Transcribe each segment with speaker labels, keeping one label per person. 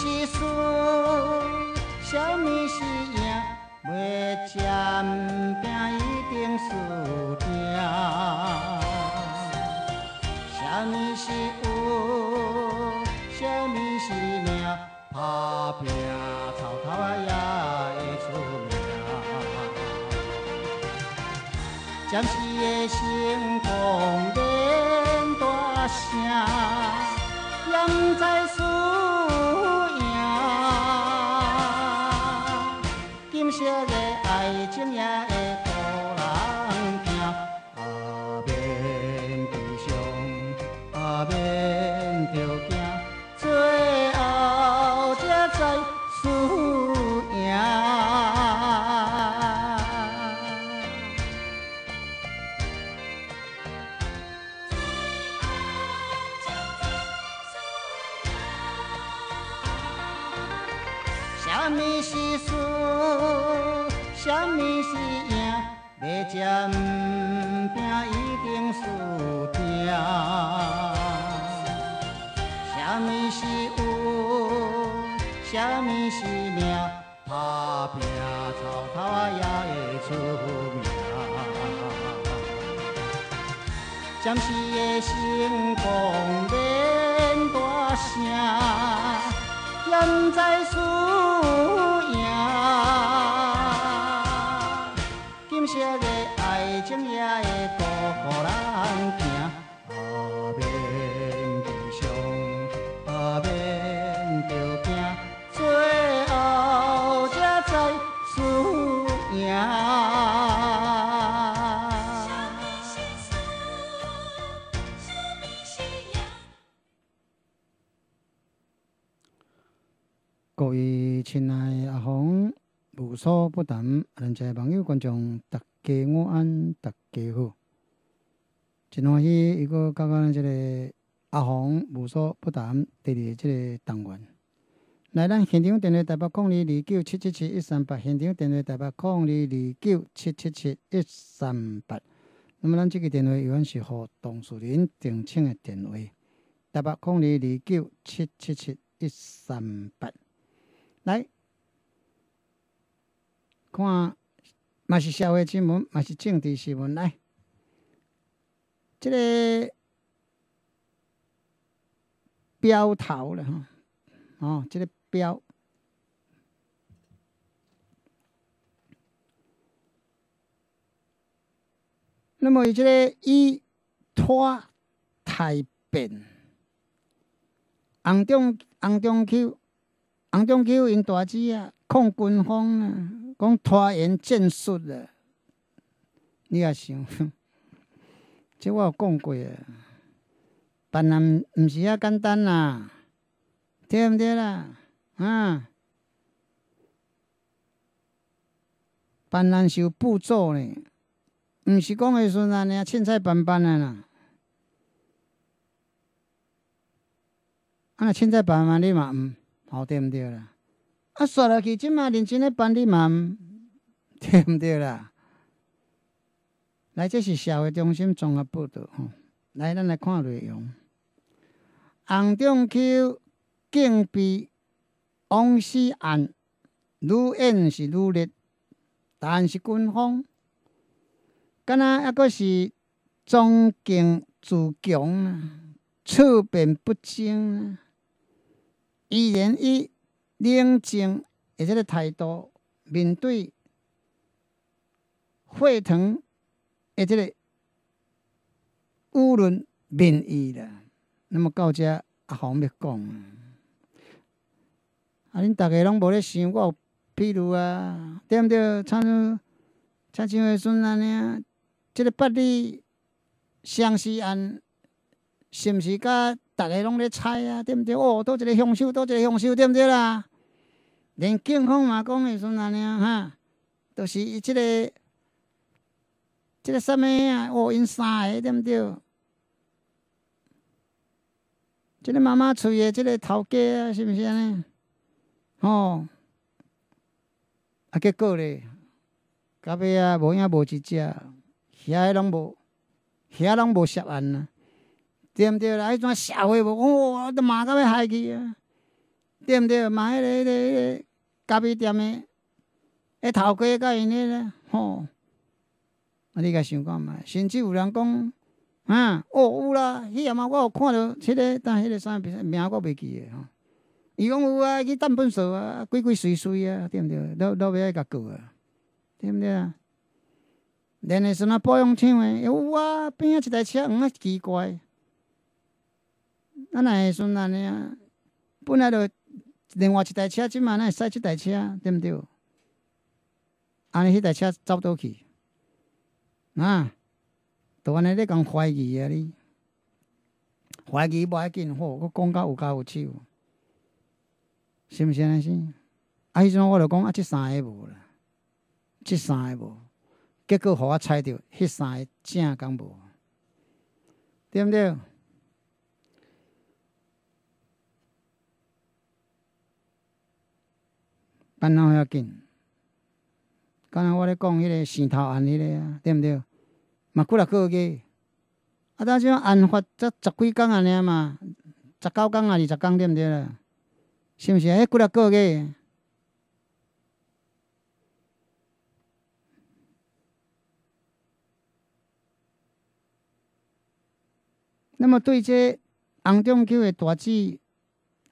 Speaker 1: 是输，什么是赢，要占拼一定输定。什么是有，什么是命，打拼草头啊也会出名。暂时的成功免大声，也不知输金色的爱情也是输，什么是赢，要占拼一定输定。什么是有，什么是命，打拼草头啊也会出名。暂时的成功免大声，也不知输
Speaker 2: se haga. 所不谈，咱遮朋友观众，大家午安，大家好。真欢喜，伊个到咱即个阿红无所不谈第二这个单元。来，咱现场电话台北空二二九七七七一三八，现场电话台北空二二九七七七一三八。那么，咱即个电话永远是互当事人定请的电话，台北空二二九七七七一三八。来，看，嘛是社会新闻，嘛是政治新闻。来，这个标头了哈，哦，这个标，那么这个一拖太变，红中红中口。红中球因大姐啊，控军方啊，讲拖延战术的，你也想，这我有讲过啊，办人毋是遐简单啦，对毋对啦？啊，办人是有步骤呢，毋是讲诶时阵安尼啊，凊彩办办啊啦。啊，若凊彩办办你嘛毋？好对毋对啦？啊，刷落去，即马认真咧办你嘛，对毋对啦？来，这是社会中心综合报道吼。来，咱来看内容。红中区警备枉死案，愈演是愈烈，但是军方敢若抑阁是装敬自强啊，处变不惊啊。依然以冷静的这个态度面对沸腾的这个舆论民意啦。那么到这阿红要讲啊，恁逐个拢无咧想，我有譬如啊，对毋对？像像像像迄阵安尼啊，这个八里相思案是毋是甲？逐个拢咧猜啊，对毋对？哦，倒一个凶手，倒一个凶手，对毋对啦？连警方嘛讲诶，阵安尼啊，哈，都是伊即个，即个什物啊？哦，因三个，对毋对？即个妈妈厝诶，即个头家啊，是毋是安尼？吼，啊，结果咧，到尾啊，无影无一只，遐个拢无，遐拢无涉案啊。对毋对啦？迄阵社会无，哦，都骂到要害去啊！对毋对？嘛，迄个、迄个、迄个咖啡店诶，迄头家甲因迄个吼，啊，你甲想看嘛，甚至有人讲，啊，哦，有啦，迄夜晚我有看着迄个，但迄个啥名我袂记诶吼。伊讲有啊，去等本数啊，鬼鬼祟祟啊，对毋对？老老尾爱甲告啊，对毋对啊？连诶时阵保养厂诶，有啊，边仔一台车，嗯啊奇怪。咱若会顺安尼啊，本来着另外一台车，即满咱会驶即台车，对毋对？安尼迄台车走倒去，啊，都安尼咧共怀疑啊你，怀疑无要紧，好，我讲到有教有手，是毋是安尼？先？啊，迄阵我着讲啊，即三个无啦，即三个无，结果互我猜着，迄三个正讲无，对毋对？办哪要紧？刚才我咧讲迄个线头案迄个啊，对毋对？嘛几若个月，啊，当种案发则十几工安尼嘛，十九工啊，二十工对毋对啦？是毋是？迄几若个月？那么对这洪仲丘的大姊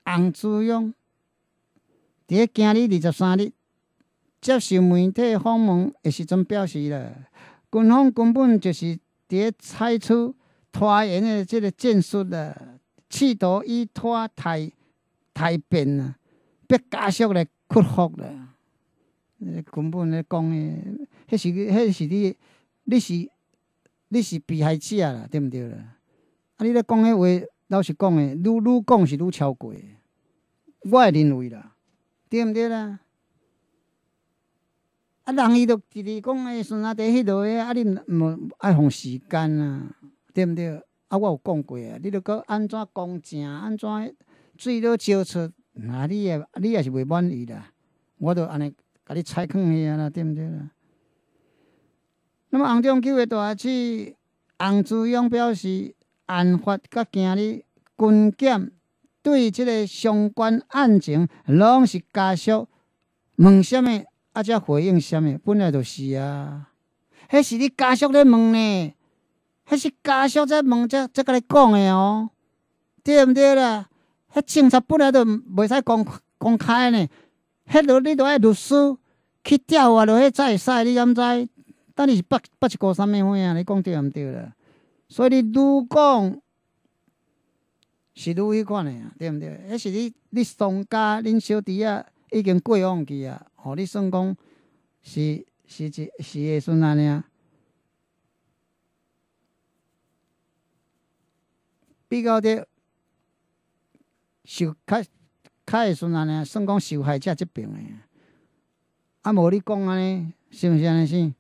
Speaker 2: 洪志勇。伫今日二十三日接受媒体访问的时阵，表示了军方根本就是伫采取拖延的即个战术啦，企图以拖台台变啊，逼加速来克服啦。根本咧讲诶，迄是迄是你，你是你是被害者啦，对毋对啦？啊，你咧讲迄话，老实讲诶，愈愈讲是愈超过，我会认为啦。对毋对啦？啊，人伊著直直讲诶，孙仔伫迄落诶，啊，你无爱互时间啊？对毋对？啊，我有讲过啊，你著搁安怎讲正，安怎水落石出，啊，你也你也是袂满意啦。我著安尼甲你踩囥去啊啦，对毋对啦？那么，洪中九诶大姊洪志勇表示，案发甲今日军检。对即个相关案情，拢是家属问什么，啊，则回应什么，本来就是啊。迄是你家属咧问呢，迄是家属在问，则则甲你讲的哦，对毋对啦？迄警察本来就袂使公公开呢，迄落你都爱律师去调啊，落去才会使，你敢知？等你是捌捌一个啥物货啊？你讲对毋对啦？所以你愈讲。是愈迄款诶啊，对毋对？迄是你你双家恁小弟啊，已经过往去啊，吼！你算讲是是一是会算安尼啊？比较着受较较会算安尼啊，算讲受害者即边诶，啊无你讲安尼，是毋是安尼先？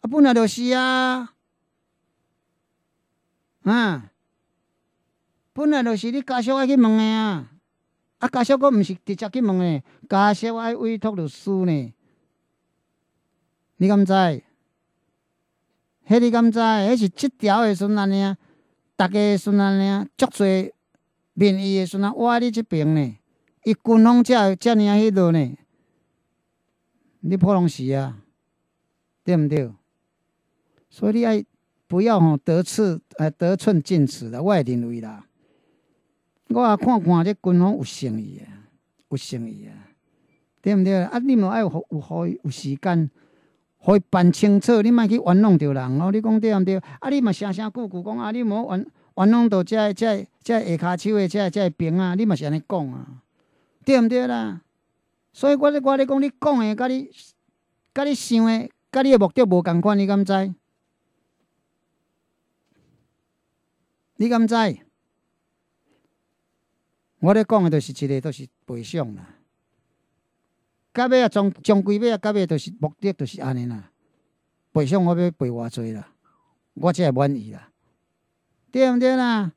Speaker 2: 啊，本来就是啊，啊。本来就是你家属爱去问的啊，啊家属佫毋是直接去问的，家属爱委托律师呢。你敢知？迄你敢知？迄是即条的时安尼啊，逐个时安尼啊，足侪民意的时阵挖你即边呢，伊军方才遮尔啊迄落呢，你普通是啊，对毋对？所以你爱不要吼得寸呃得寸进尺的，我会认为啦。我也看看这军方有诚意啊，有诚意啊，对毋对？啊，你嘛爱有有互伊有时间，互伊办清楚，你莫去冤枉着人哦。你讲对毋对？啊，你嘛声声句句讲啊，你无冤冤枉着遮遮遮下骹手诶，遮遮兵啊，你嘛是安尼讲啊，对毋对啦？所以我咧我咧讲，你讲诶，甲你甲你想诶，甲你诶目的无共款，你敢知？你敢知？我咧讲诶，就是一个，都是赔偿啦。到尾啊，终终归尾啊，到尾就是目的，就是安尼啦。赔偿我要赔偌济啦，我才会满意啦。对毋对啦？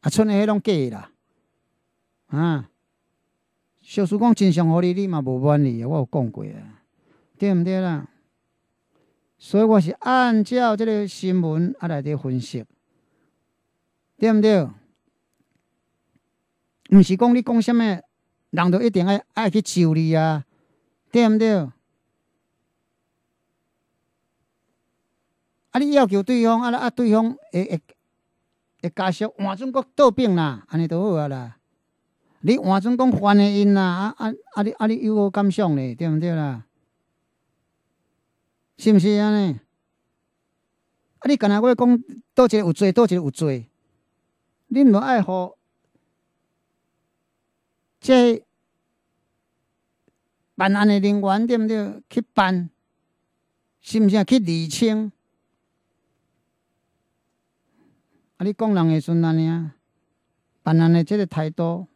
Speaker 2: 啊，剩诶迄拢假啦。啊，小叔讲真相互你，你嘛无满意啊，我有讲过啊。对毋对啦？所以我是按照即个新闻啊来伫分析，对毋对？毋是讲你讲什物人就一定爱爱去求你啊，对毋对？啊，你要求对方，啊啊，对方会会会加速换种国倒兵啦，安尼就好啊啦。你换种讲还的因啦，啊啊啊！你啊你有何感想咧？对毋对啦？是毋是安尼？啊，你干若我讲倒一个有罪，倒一个有罪，你毋爱互这办案的人员对毋对？去办，是毋是啊？去厘清？啊，你讲人会顺安尼啊？办案的即个态度，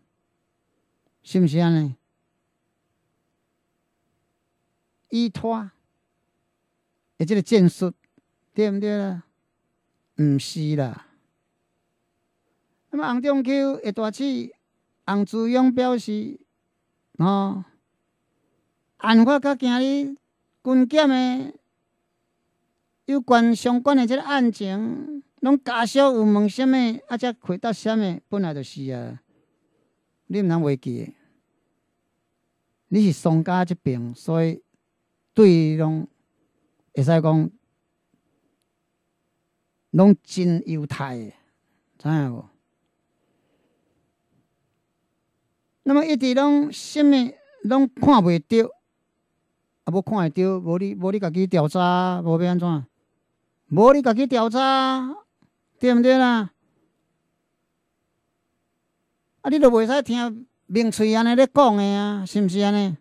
Speaker 2: 是毋是安尼？依托，诶，即个战术，对毋对啦？毋是啦。那么洪仲丘会大起。洪志勇表示：“哦，案发甲今日军检的有关相关的即个案情，拢家属有问啥物，啊，则回答啥物，本来就是啊。你毋通忘记，你是商家即边，所以对拢会使讲，拢真犹太，知影无？”那么一直拢什物拢看袂着，啊，无看会着，无你无你家己调查，无要安怎？无你家己调查，对毋对啦？啊，你都袂使听明喙安尼咧讲诶啊，是毋是安尼？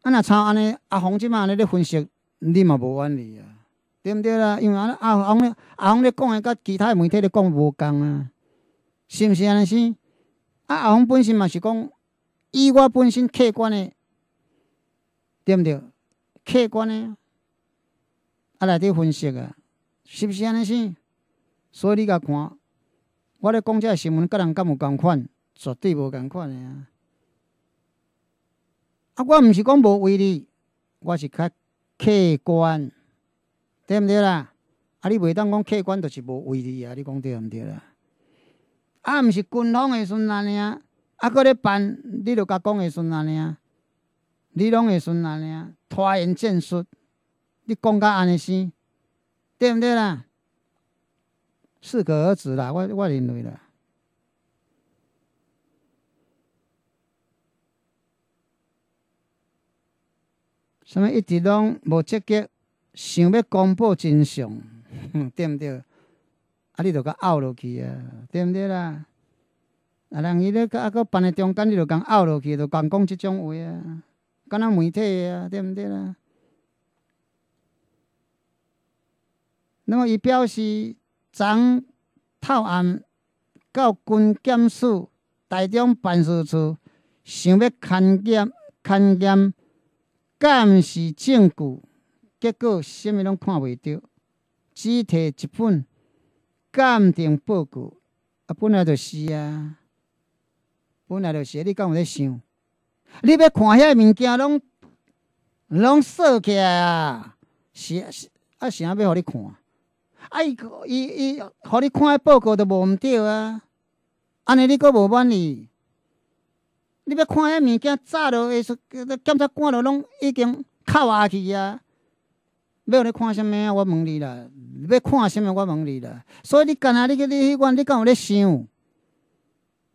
Speaker 2: 啊，若像安尼阿红即马安尼咧分析，你嘛无原理啊。对毋对啦？因为阿阿红咧，阿红咧讲诶，甲其他媒体咧讲无共啊，是毋是安尼先？啊，阿红本身嘛是讲，以我本身客观诶，对毋对？客观诶，啊来底分析啊，是毋是安尼先？所以你甲看，我咧讲遮新闻，甲人敢有共款？绝对无共款诶啊！啊，我毋是讲无威力，我是较客观。对毋对啦？啊，你袂当讲客观就是无威力啊！你讲对毋对啦？啊，毋是军方会顺安尼啊？啊，搁咧办，你著甲讲会顺安尼啊？你拢会顺安尼啊？拖延战术，你讲甲安尼生，对毋对啦？适可而止啦，我我认为啦。什么一直拢无积极？想要公布真相，对毋对？啊，你著甲拗落去啊，对毋对啦？啊，人伊咧啊，搁办诶中间，你著共拗落去，著共讲即种话啊，敢若媒体啊，对毋对啦？那么伊表示，昨透暗到军检署台中办事处，想要勘检、勘验，监视证据。结果啥物拢看袂着，只摕一本鉴定报告，啊，本来就是啊，本来就是。你敢有咧想？你要看遐物件，拢拢锁起来啊！是啊是啊，啥要互你看？啊，伊伊伊，互你看诶报告都无毋对啊！安尼你阁无满意？你要看遐物件，早就会说检查官就拢已经扣下去啊！要你看啥物啊？我问你啦，要看啥物？我问你啦。所以你干那？你去你迄款，你敢有咧想？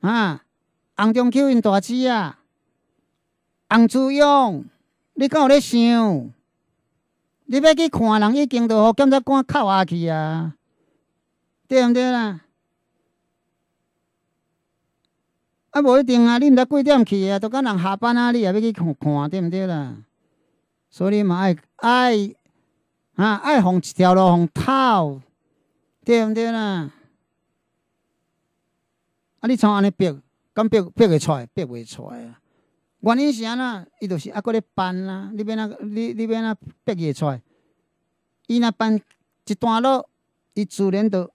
Speaker 2: 啊，红中丘因大姊啊，红珠勇，你敢有咧想？你要去看人，已经都互检察官扣下去啊，对毋对啦？啊，无一定啊，你毋知几点去啊？都甲人下班啊，你也要去看看，对毋对啦？所以嘛爱爱。啊！爱放一条路放透，对毋对啦？啊！你从安尼逼，敢逼逼会出来？逼袂出来啊！原因是安那？伊就是啊，搁咧办啊！你免啊，你你免啊，逼会出来？伊若办一段路，伊自然就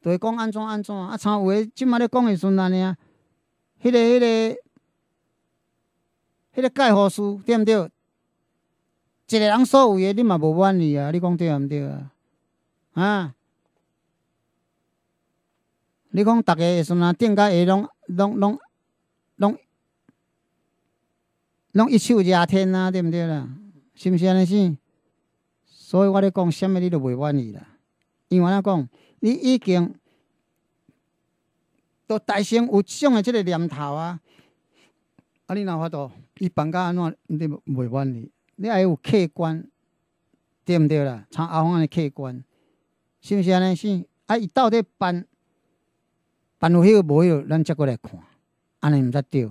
Speaker 2: 就会讲安怎安怎啊！像有诶，即马咧讲诶时阵安尼啊，迄个迄个迄个介护士，对毋对？一个人所有的，你嘛无满意啊？你讲对毋对啊？啊你讲逐个的时阵，顶甲下拢拢拢拢拢一手遮天啊，对毋对啦？是毋是安尼先？所以我咧讲，啥物你都袂满意啦。因为安怎讲，你已经都大成有即种诶即个念头啊，啊，你若法度，伊放假安怎，你袂满意？你爱有客观，对毋对啦？像后方诶客观，是毋是安尼先？啊，伊到底办办有迄个无迄个，咱则过来看，安尼毋则对。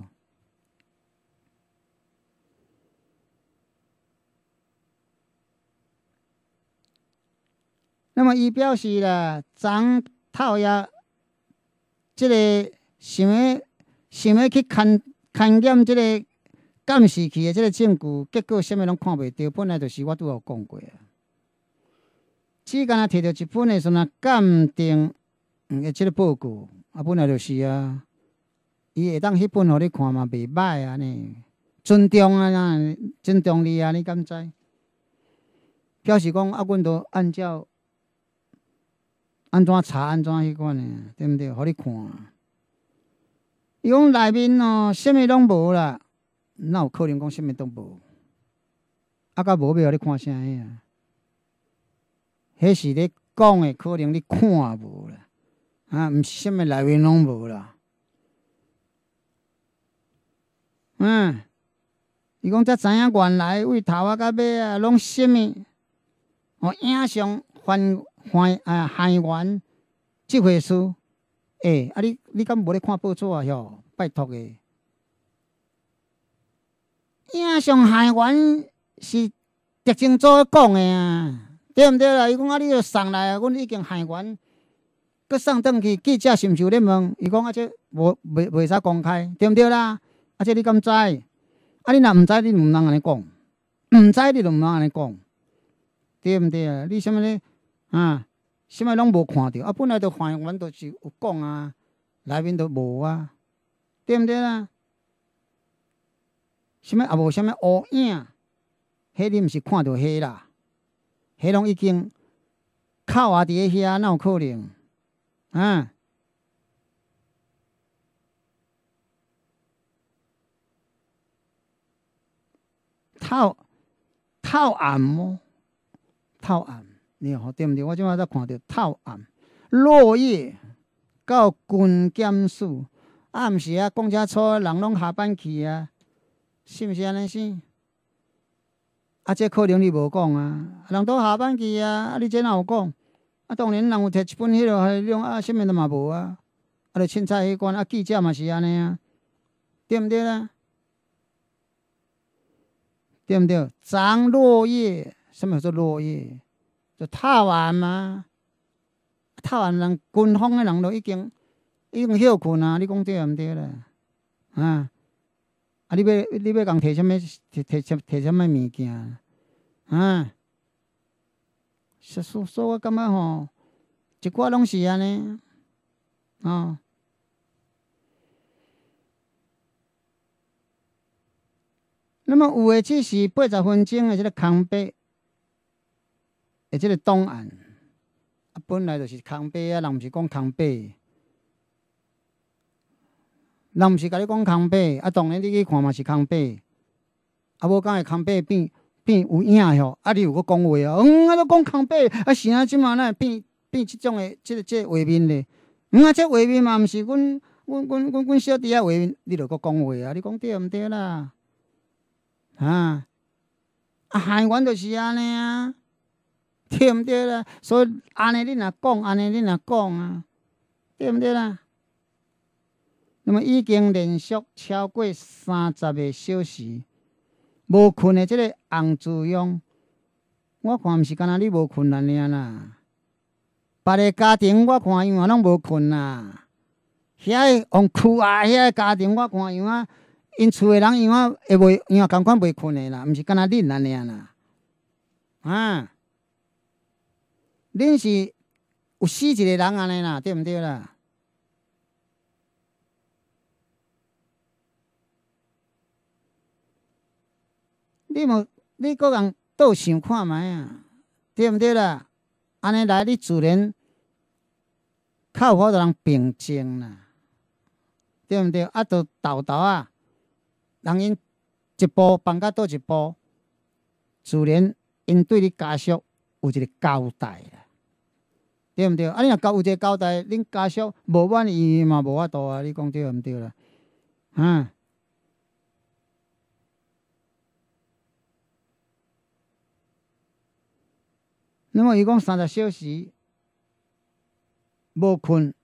Speaker 2: 那么伊表示啦，昨透夜即个想要想要去勘勘验即个监视器的即个证据，结果啥物拢看袂着。本来就是我拄有讲过啊，只干若摕到一本的时阵鉴定诶即个报告，啊，本来就是啊，伊会当迄本互你看嘛，袂歹啊呢，尊重啊，尊重你啊，你敢知？表示讲啊，阮都按照。安怎查安怎迄款的？对毋对？互你看。伊讲内面哦，啥物拢无啦，哪有可能讲啥物都无？啊，甲无要互你看啥物啊？迄是咧讲诶，可能你看无啦，啊，毋是啥物内面拢无啦。嗯，伊讲才知影原来为头啊到尾啊，拢啥物？哦，影像还。还啊，还原即回事，诶，啊你你敢无咧看报纸啊？哟，拜托诶！影像海员是特征组讲诶啊，对毋对啦？伊讲啊，你著送来啊，阮已经海员，佮送转去记者是毋是有咧问？伊讲啊，这无袂袂使公开，对毋对啦？啊，这你敢知？啊，你若毋知，你毋通安尼讲，毋知你著毋通安尼讲，对毋对啊？你啥物咧？啊，啥物拢无看着，啊，本来着还原着是有讲啊，内面都无啊，对毋对啦？什物也无什物乌影，迄你毋是看到迄啦，迄拢已经靠啊伫咧遐，哪有可能？啊，透透暗么？透暗。你好，对毋对？我即摆才看到透暗落叶到军检署，暗时啊，公车车人拢下班去啊，是毋是安尼先？啊，这可能你无讲啊，人都下班去啊，啊，你这哪有讲？啊，当然人有摕一本迄落迄种啊，啥物都嘛无啊，啊，就凊彩迄款啊，记者嘛是安尼啊，对毋对啦？对毋对？长落叶，什么叫做落叶？就太晚嘛，太晚人军方的人都已经已经休困啊！你讲对毋对啦？啊啊！你要你要共摕什物？摕摕什摕什物物件？啊！说说说，我感觉吼，一寡拢是安尼啊。那么有诶，只是八十分钟诶，即个空白。诶，即个档案啊，本来就是空白啊，人毋是讲空白，人毋是甲你讲空白啊。当然你去看嘛是空白，啊，无讲会空白变变有影吼，啊，你有搁讲话哦？嗯，啊，都讲空白，啊，是啊，即嘛会变变即种诶，即个即个画面咧。嗯啊，即画面嘛毋是阮阮阮阮阮小弟啊画面，你著搁讲话啊？你讲对毋对啦？啊，啊，海员就是安尼啊。对毋对啦？所以安尼你若讲，安尼你若讲啊，对毋对啦？那么已经连续超过三十个小时无困的即个洪志勇，我看毋是干那你无困难尔啦。别个家庭我看样啊拢无困啦。遐个往哭啊，遐家庭我看样啊，因厝的人样啊会袂样啊共款袂困的啦，毋是干那恁安尼啦，啊。恁是有死一个人安尼啦，对毋对啦？你无你个人倒想看觅啊，对毋对啦？安尼来，你自然较有法度人平静啦，对毋对？啊，都豆豆啊，人因一步放到倒一步，自然因对你家属有一个交代啦，对毋对？啊，你若交有一个交代，恁家属无满意嘛，无法度啊，你讲对毋对啦？啊。那么伊讲三十小时无困，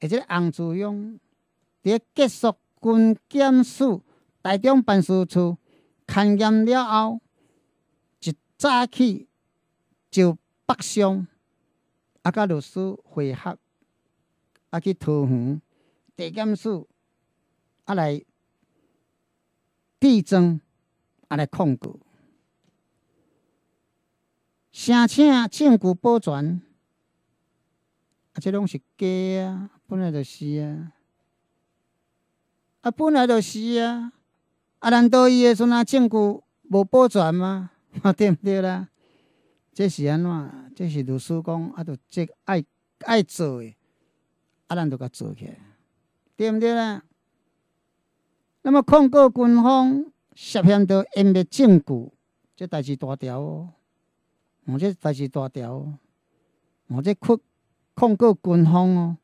Speaker 2: 而且洪志勇伫结束军检署台中办事处勘验了后，一早起就北上，啊，甲律师会合，啊，去桃园地检署，啊来递增，啊来控告。声请证据保全，啊，这拢是假啊！本来就是啊，啊，本来就是啊，啊，难道伊诶阵啊证据无保全吗？对毋对啦？这是安怎？这是律师讲啊，着这爱爱做诶，啊，咱着甲做起来，对毋对啦？那么控告军方涉嫌着湮灭证据，这代志大条哦。我这才是大条，我这控控告军方哦，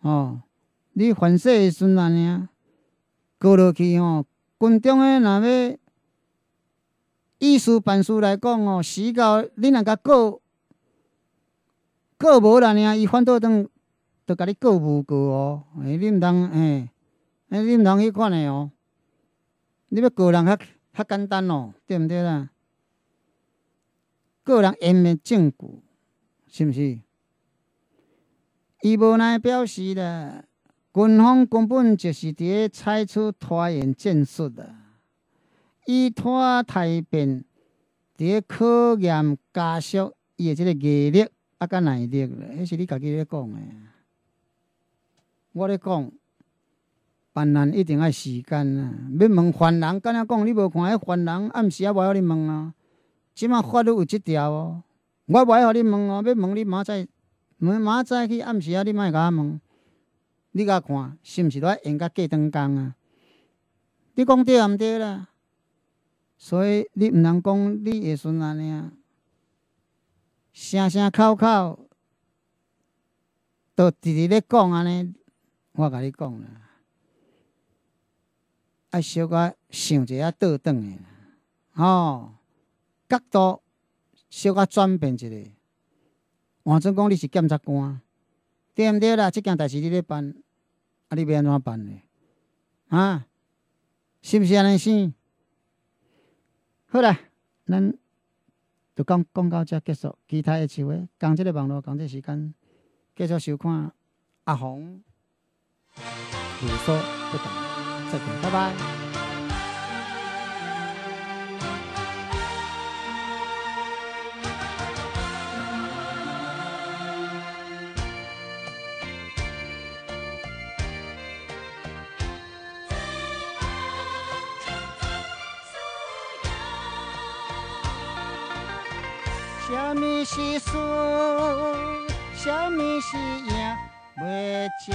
Speaker 2: 哦，你犯事诶时阵安尼，告落去哦，军中诶若要意思办事来讲哦，死到你若甲告告无啦呢，伊反倒当着甲你告无过哦，诶，你毋通诶，诶，你毋通迄款诶哦，你要告人较较简单哦，对毋对啦？个人湮灭证据，是毋是？伊无奈表示了，军方根本就是伫咧采取拖延战术的，以拖太变，伫咧考验家属伊诶即个毅力啊，甲耐力咧，迄是你家己咧讲诶。我咧讲，办人一定爱时间啊！要问犯人，敢若讲你无看迄犯人暗时啊，无晓你问啊。即马法律有即条哦，我袂互你问哦，要问你明仔，问明仔去暗时啊，你莫甲我问，你甲看是毋是爱用甲过长工啊？你讲对啊毋对啦？所以你毋通讲你会顺安尼啊，声声口口都直直咧讲安尼，我甲你讲啦，爱小可想一下倒转诶，吼。角度小可转变一下，换做讲你是检察官，对毋对啦？即件代志你咧办，啊，你要安怎办呢？啊，是毋是安尼先？好啦，咱就讲讲到遮结束，其他诶笑话，讲即个网络，讲即时间，继续收看阿红无所不谈，再见，拜拜。是输，什么是赢，袂吃。